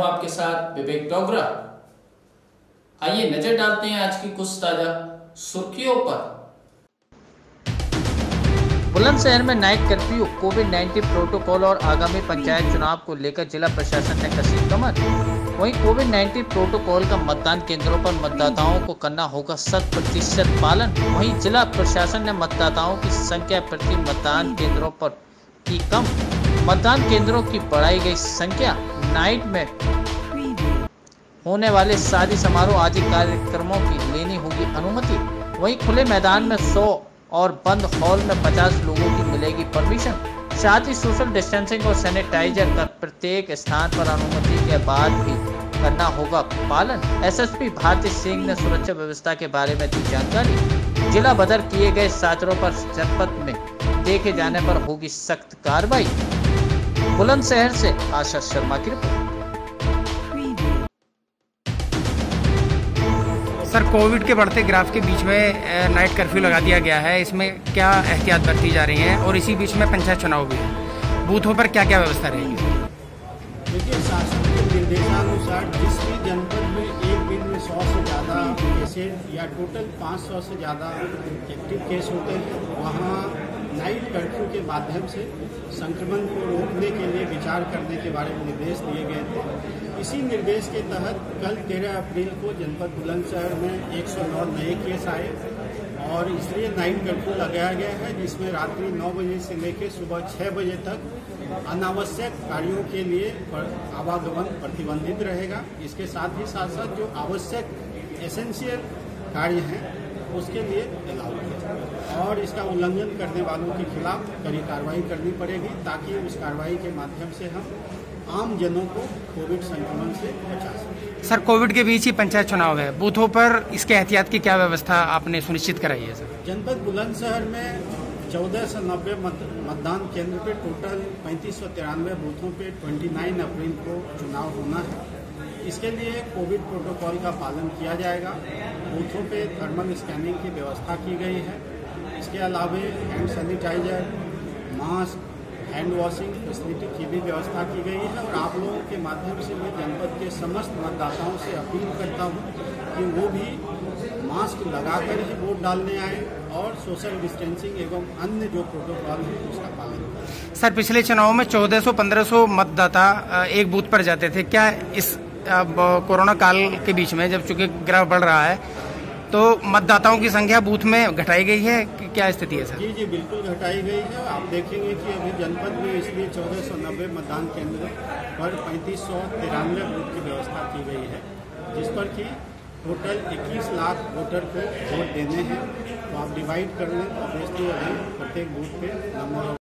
आपके साथ विवेक डोगरा। आइए नज़र डालते हैं आज की कुछ ताज़ा सुर्खियों पर। बुलंदशहर में नाइट कर्फ्यू कोविड 19 प्रोटोकॉल और आगामी पंचायत चुनाव को लेकर जिला प्रशासन ने कसी कमर। वहीं कोविड 19 प्रोटोकॉल का मतदान केंद्रों पर मतदाताओं को करना होगा शत प्रतिशत पालन। वहीं जिला प्रशासन ने मतदाताओं की संख्या प्रति मतदान केंद्रों पर की कम। मतदान केंद्रों की बढ़ाई गई संख्या नाइट में होने वाले शादी समारोह आदि कार्यक्रमों की लेनी होगी अनुमति। वहीं खुले मैदान में 100 और बंद हॉल में 50 लोगों की मिलेगी परमिशन। साथ ही सोशल डिस्टेंसिंग और सैनिटाइजर का प्रत्येक स्थान पर अनुमति के बाद भी करना होगा पालन। एसएसपी भारती सिंह ने सुरक्षा व्यवस्था के बारे में दी जानकारी। जिला बदर किए गए छात्रों पर जनपद में देखे जाने पर होगी सख्त कार्रवाई। बुलंदशहर से आशा शर्मा की रिपोर्ट। सर कोविड के बढ़ते ग्राफ के बीच में नाइट कर्फ्यू लगा दिया गया है। इसमें क्या एहतियात बरती जा रही है? और इसी बीच में पंचायत चुनाव भी है। बूथों पर क्या क्या व्यवस्था रहेगी? देखिए शासन के निर्देशानुसार जिस भी जनपद में एक दिन में सौ से ज़्यादा केसेज या टोटल पाँच सौ से ज़्यादा एक्टिव केस होते हैं वहाँ नाइट कर्फ्यू के माध्यम से संक्रमण को रोकने के लिए विचार करने के बारे में निर्देश दिए गए थे। इसी निर्देश के तहत कल 13 अप्रैल को जनपद बुलंदशहर में 109 नए केस आए और इसलिए नाइट कर्फ्यू लगाया गया है, जिसमें रात्रि 9 बजे से लेकर सुबह 6 बजे तक अनावश्यक कार्यों के लिए आवागमन प्रतिबंधित रहेगा। इसके साथ ही साथ साथ जो आवश्यक एसेंशियल कार्य हैं, उसके लिए अलाउ और इसका उल्लंघन करने वालों के खिलाफ कड़ी कार्रवाई करनी पड़ेगी ताकि उस कार्रवाई के माध्यम से हम आम जनों को कोविड संक्रमण से बचा सकें। सर कोविड के बीच ही पंचायत चुनाव है। बूथों पर इसके एहतियात की क्या व्यवस्था आपने सुनिश्चित कराई है सर? जनपद बुलंदशहर में चौदह सौ नब्बे मतदान केंद्र पे टोटल पैंतीस सौ तिरानवे बूथों पे 29 अप्रैल को चुनाव होना है। इसके लिए कोविड प्रोटोकॉल का पालन किया जाएगा। बूथों पे थर्मल स्कैनिंग की व्यवस्था की गई है। इसके अलावा hand sanitiser, mask, hand washing facility की भी व्यवस्था की गई है और आप लोगों के माध्यम से मैं जनपद के समस्त मतदाताओं से अपील करता हूँ कि वो भी मास्क लगाकर ही वोट डालने आए और सोशल डिस्टेंसिंग एवं अन्य जो प्रोटोकॉल है, उसका पालन सर, पिछले चुनाव में 1400-1500 मतदाता एक बूथ पर जाते थे। क्या इस कोरोना काल के बीच में जब चूँकि ग्राफ बढ़ रहा है तो मतदाताओं की संख्या बूथ में घटाई गई है। क्या स्थिति है सर? जी जी, बिल्कुल घटाई गई है। आप देखेंगे कि अभी जनपद में इसलिए चौदह सौ नब्बे मतदान केंद्र पर पैंतीस सौ तिरानवे बूथ की व्यवस्था की गई है, जिस पर कि टोटल 21 लाख वोटर को वोट देने हैं। तो आप डिवाइड कर लें तो प्रत्येक बूथ पे नंबर